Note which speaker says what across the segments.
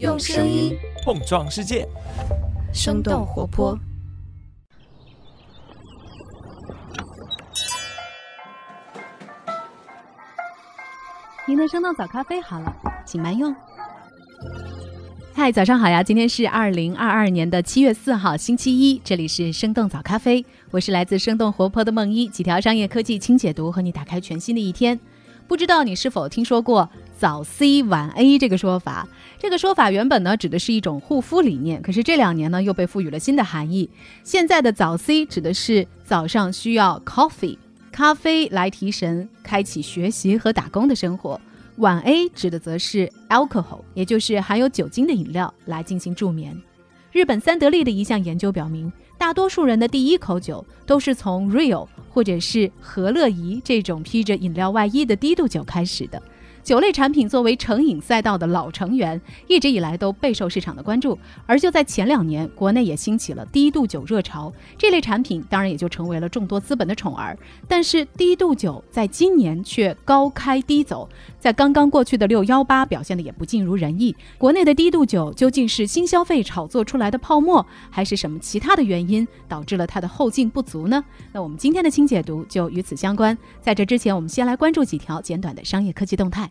Speaker 1: 用声音
Speaker 2: 碰撞世界，
Speaker 1: 生动活泼。
Speaker 3: 您的生动早咖啡好了，请慢用。嗨，早上好呀！今天是二零二二年的七月四号，星期一，这里是生动早咖啡，我是来自生动活泼的梦一，几条商业科技轻解读，和你打开全新的一天。不知道你是否听说过“早 C 晚 A” 这个说法？这个说法原本呢指的是一种护肤理念，可是这两年呢又被赋予了新的含义。现在的早 C 指的是早上需要 coffee 咖啡来提神，开启学习和打工的生活；晚 A 指的则是 alcohol，也就是含有酒精的饮料来进行助眠。日本三得利的一项研究表明。大多数人的第一口酒都是从 Real 或者是和乐怡这种披着饮料外衣的低度酒开始的。酒类产品作为成瘾赛道的老成员，一直以来都备受市场的关注。而就在前两年，国内也兴起了低度酒热潮，这类产品当然也就成为了众多资本的宠儿。但是低度酒在今年却高开低走，在刚刚过去的六幺八表现的也不尽如人意。国内的低度酒究竟是新消费炒作出来的泡沫，还是什么其他的原因导致了它的后劲不足呢？那我们今天的清解读就与此相关。在这之前，我们先来关注几条简短的商业科技动态。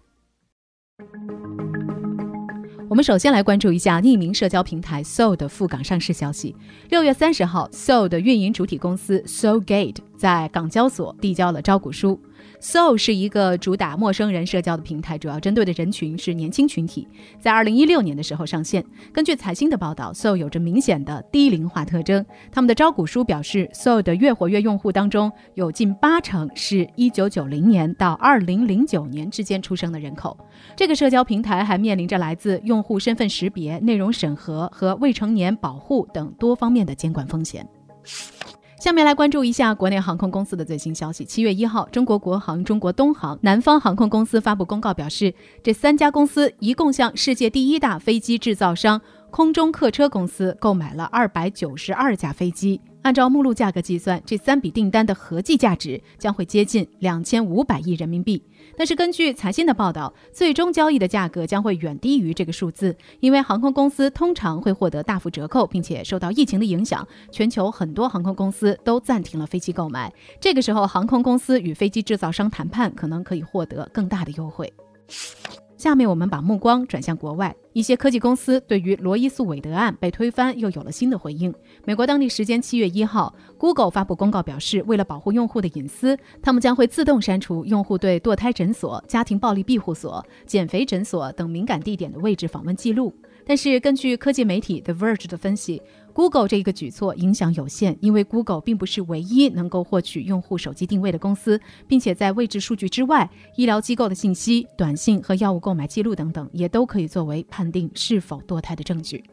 Speaker 3: 我们首先来关注一下匿名社交平台 Soul 的赴港上市消息。六月三十号，Soul 的运营主体公司 SoulGate 在港交所递交了招股书。So 是一个主打陌生人社交的平台，主要针对的人群是年轻群体。在二零一六年的时候上线。根据财新的报道，So 有着明显的低龄化特征。他们的招股书表示，So 的月活跃用户当中有近八成是一九九零年到二零零九年之间出生的人口。这个社交平台还面临着来自用户身份识别、内容审核和未成年保护等多方面的监管风险。下面来关注一下国内航空公司的最新消息。七月一号，中国国航、中国东航、南方航空公司发布公告表示，这三家公司一共向世界第一大飞机制造商空中客车公司购买了二百九十二架飞机。按照目录价格计算，这三笔订单的合计价值将会接近两千五百亿人民币。但是，根据财新的报道，最终交易的价格将会远低于这个数字，因为航空公司通常会获得大幅折扣，并且受到疫情的影响，全球很多航空公司都暂停了飞机购买。这个时候，航空公司与飞机制造商谈判，可能可以获得更大的优惠。下面我们把目光转向国外，一些科技公司对于罗伊诉韦德案被推翻又有了新的回应。美国当地时间七月一号，Google 发布公告表示，为了保护用户的隐私，他们将会自动删除用户对堕胎诊所、家庭暴力庇护所、减肥诊所等敏感地点的位置访问记录。但是，根据科技媒体 The Verge 的分析。Google 这一个举措影响有限，因为 Google 并不是唯一能够获取用户手机定位的公司，并且在位置数据之外，医疗机构的信息、短信和药物购买记录等等，也都可以作为判定是否堕胎的证据。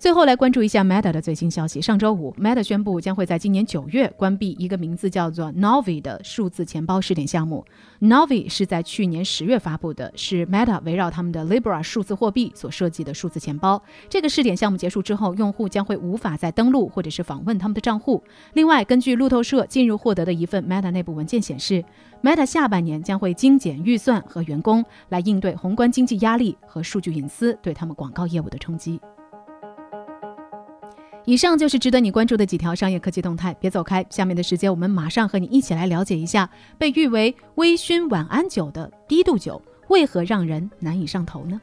Speaker 3: 最后来关注一下 Meta 的最新消息。上周五，Meta 宣布将会在今年九月关闭一个名字叫做 Novi 的数字钱包试点项目。Novi 是在去年十月发布的，是 Meta 围绕他们的 Libra 数字货币所设计的数字钱包。这个试点项目结束之后，用户将会无法再登录或者是访问他们的账户。另外，根据路透社近日获得的一份 Meta 内部文件显示，Meta 下半年将会精简预算和员工，来应对宏观经济压力和数据隐私对他们广告业务的冲击。以上就是值得你关注的几条商业科技动态，别走开。下面的时间，我们马上和你一起来了解一下被誉为微醺晚安酒的低度酒为何让人难以上头呢？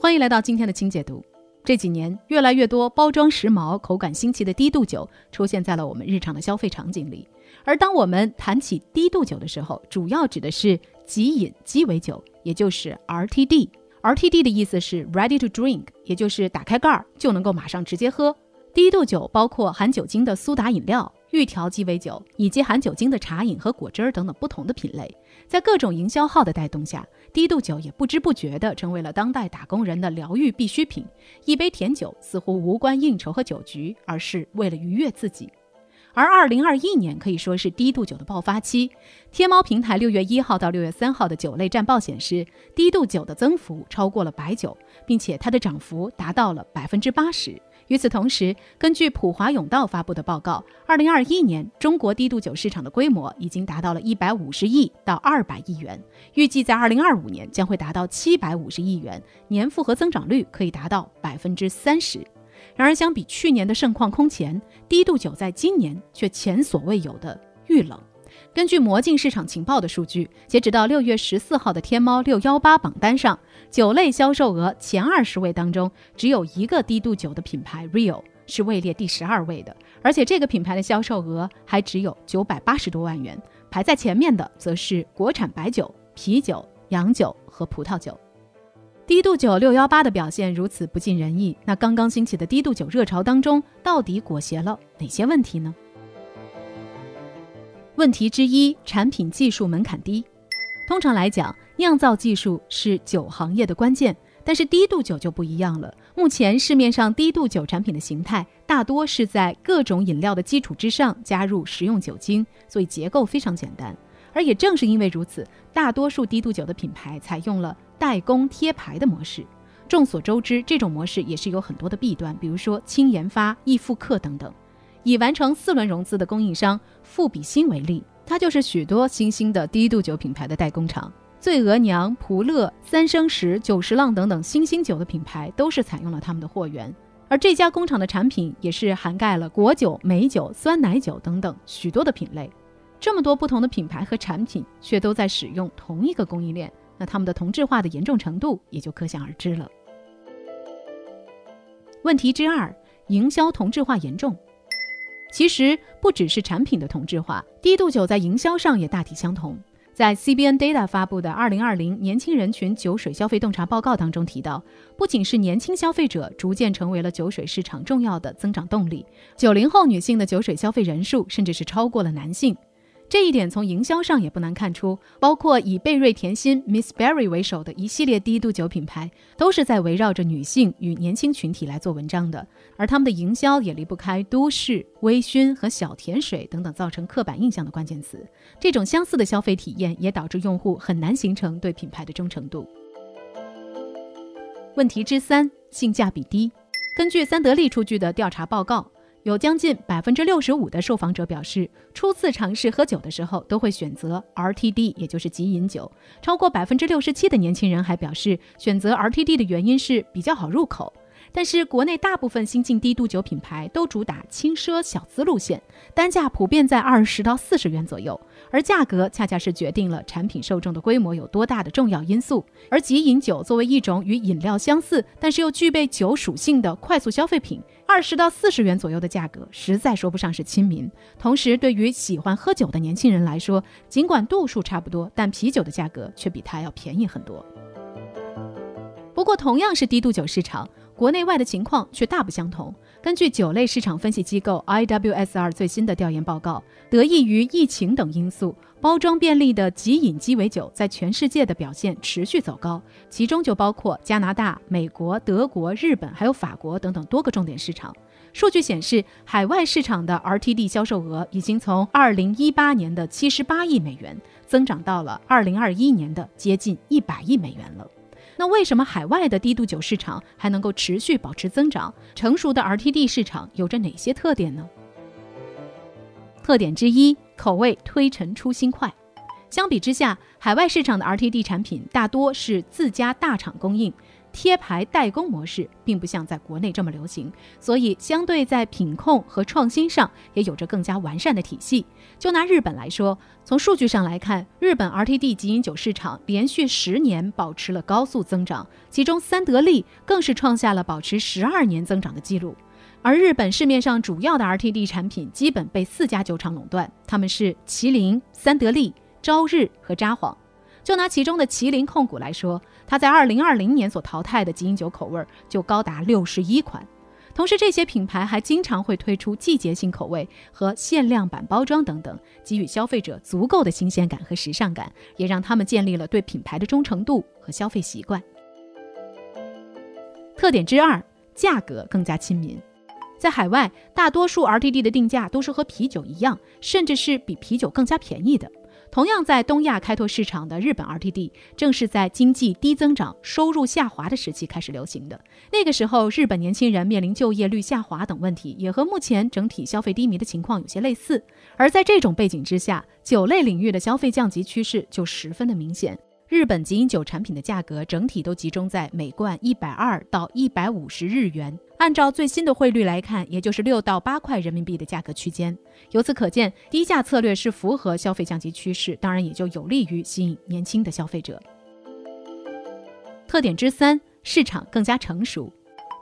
Speaker 3: 欢迎来到今天的清解读。这几年，越来越多包装时髦、口感新奇的低度酒出现在了我们日常的消费场景里。而当我们谈起低度酒的时候，主要指的是即饮鸡尾酒，也就是 RTD。RTD 的意思是 Ready to Drink，也就是打开盖儿就能够马上直接喝。低度酒包括含酒精的苏打饮料、预调鸡尾酒，以及含酒精的茶饮和果汁儿等等不同的品类。在各种营销号的带动下，低度酒也不知不觉地成为了当代打工人的疗愈必需品。一杯甜酒似乎无关应酬和酒局，而是为了愉悦自己。而二零二一年可以说是低度酒的爆发期。天猫平台六月一号到六月三号的酒类战报显示，低度酒的增幅超过了白酒，并且它的涨幅达到了百分之八十。与此同时，根据普华永道发布的报告，二零二一年中国低度酒市场的规模已经达到了一百五十亿到二百亿元，预计在二零二五年将会达到七百五十亿元，年复合增长率可以达到百分之三十。然而，相比去年的盛况空前，低度酒在今年却前所未有的遇冷。根据魔镜市场情报的数据，截止到六月十四号的天猫六幺八榜单上，酒类销售额前二十位当中，只有一个低度酒的品牌 Real 是位列第十二位的，而且这个品牌的销售额还只有九百八十多万元。排在前面的则是国产白酒、啤酒、洋酒和葡萄酒。低度酒六幺八的表现如此不尽人意，那刚刚兴起的低度酒热潮当中，到底裹挟了哪些问题呢？问题之一，产品技术门槛低。通常来讲，酿造技术是酒行业的关键，但是低度酒就不一样了。目前市面上低度酒产品的形态，大多是在各种饮料的基础之上加入食用酒精，所以结构非常简单。而也正是因为如此，大多数低度酒的品牌采用了代工贴牌的模式。众所周知，这种模式也是有很多的弊端，比如说轻研发、易复刻等等。已完成四轮融资的供应商富比新为例，它就是许多新兴的低度酒品牌的代工厂。醉额娘、普乐、三生石、九十浪等等新兴酒的品牌都是采用了他们的货源。而这家工厂的产品也是涵盖了果酒、美酒、酸奶酒等等许多的品类。这么多不同的品牌和产品，却都在使用同一个供应链，那他们的同质化的严重程度也就可想而知了。问题之二：营销同质化严重。其实不只是产品的同质化，低度酒在营销上也大体相同。在 CBN Data 发布的《二零二零年轻人群酒水消费洞察报告》当中提到，不仅是年轻消费者逐渐成为了酒水市场重要的增长动力，九零后女性的酒水消费人数甚至是超过了男性。这一点从营销上也不难看出，包括以贝瑞甜心 Miss Berry 为首的一系列低度酒品牌，都是在围绕着女性与年轻群体来做文章的。而他们的营销也离不开都市、微醺和小甜水等等造成刻板印象的关键词。这种相似的消费体验也导致用户很难形成对品牌的忠诚度。问题之三：性价比低。根据三得利出具的调查报告。有将近百分之六十五的受访者表示，初次尝试喝酒的时候都会选择 RTD，也就是即饮酒。超过百分之六十七的年轻人还表示，选择 RTD 的原因是比较好入口。但是，国内大部分新进低度酒品牌都主打轻奢小资路线，单价普遍在二十到四十元左右，而价格恰恰是决定了产品受众的规模有多大的重要因素。而即饮酒作为一种与饮料相似，但是又具备酒属性的快速消费品，二十到四十元左右的价格，实在说不上是亲民。同时，对于喜欢喝酒的年轻人来说，尽管度数差不多，但啤酒的价格却比它要便宜很多。不过，同样是低度酒市场。国内外的情况却大不相同。根据酒类市场分析机构 IWSR 最新的调研报告，得益于疫情等因素，包装便利的即饮鸡尾酒在全世界的表现持续走高，其中就包括加拿大、美国、德国、日本还有法国等等多个重点市场。数据显示，海外市场的 RTD 销售额已经从2018年的78亿美元增长到了2021年的接近100亿美元了。那为什么海外的低度酒市场还能够持续保持增长？成熟的 RTD 市场有着哪些特点呢？特点之一，口味推陈出新快。相比之下，海外市场的 RTD 产品大多是自家大厂供应。贴牌代工模式并不像在国内这么流行，所以相对在品控和创新上也有着更加完善的体系。就拿日本来说，从数据上来看，日本 RTD 即饮酒市场连续十年保持了高速增长，其中三得利更是创下了保持十二年增长的记录。而日本市面上主要的 RTD 产品基本被四家酒厂垄断，他们是麒麟、三得利、朝日和札幌。就拿其中的麒麟控股来说，它在二零二零年所淘汰的即饮酒口味就高达六十一款。同时，这些品牌还经常会推出季节性口味和限量版包装等等，给予消费者足够的新鲜感和时尚感，也让他们建立了对品牌的忠诚度和消费习惯。特点之二，价格更加亲民。在海外，大多数 RTD 的定价都是和啤酒一样，甚至是比啤酒更加便宜的。同样在东亚开拓市场的日本 RTD，正是在经济低增长、收入下滑的时期开始流行的。那个时候，日本年轻人面临就业率下滑等问题，也和目前整体消费低迷的情况有些类似。而在这种背景之下，酒类领域的消费降级趋势就十分的明显。日本即饮酒产品的价格整体都集中在每罐一百二到一百五十日元，按照最新的汇率来看，也就是六到八块人民币的价格区间。由此可见，低价策略是符合消费降级趋势，当然也就有利于吸引年轻的消费者。特点之三，市场更加成熟。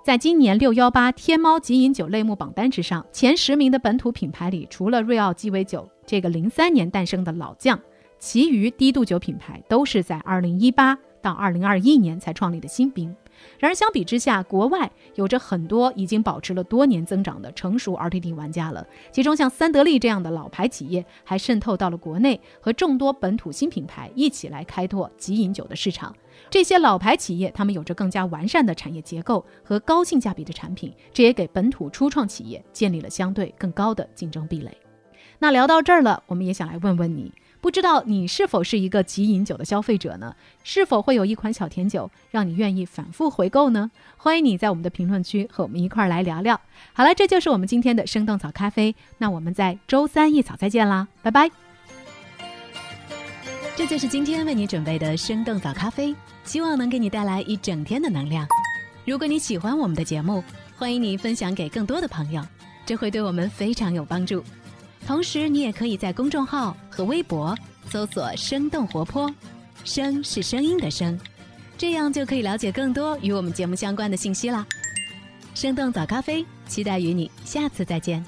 Speaker 3: 在今年六幺八天猫即饮酒类目榜单之上，前十名的本土品牌里，除了瑞奥鸡尾酒这个零三年诞生的老将。其余低度酒品牌都是在二零一八到二零二一年才创立的新兵。然而相比之下，国外有着很多已经保持了多年增长的成熟 RTD 玩家了。其中像三得利这样的老牌企业还渗透到了国内，和众多本土新品牌一起来开拓即饮酒的市场。这些老牌企业，他们有着更加完善的产业结构和高性价比的产品，这也给本土初创企业建立了相对更高的竞争壁垒。那聊到这儿了，我们也想来问问你。不知道你是否是一个极饮酒的消费者呢？是否会有一款小甜酒让你愿意反复回购呢？欢迎你在我们的评论区和我们一块儿来聊聊。好了，这就是我们今天的生动早咖啡。那我们在周三一早再见啦，拜拜。
Speaker 1: 这就是今天为你准备的生动早咖啡，希望能给你带来一整天的能量。如果你喜欢我们的节目，欢迎你分享给更多的朋友，这会对我们非常有帮助。同时，你也可以在公众号和微博搜索“生动活泼”，声是声音的声，这样就可以了解更多与我们节目相关的信息啦。生动早咖啡，期待与你下次再见。